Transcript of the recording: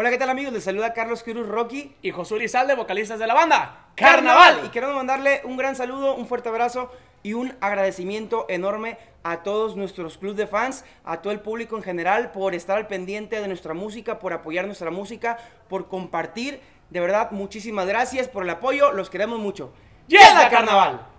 Hola, ¿qué tal amigos? Les saluda Carlos Cruz Rocky. Y Josué Lizalde, vocalistas de la banda Carnaval. Y queremos mandarle un gran saludo, un fuerte abrazo y un agradecimiento enorme a todos nuestros clubes de fans, a todo el público en general por estar al pendiente de nuestra música, por apoyar nuestra música, por compartir. De verdad, muchísimas gracias por el apoyo, los queremos mucho. ¡Llega Carnaval!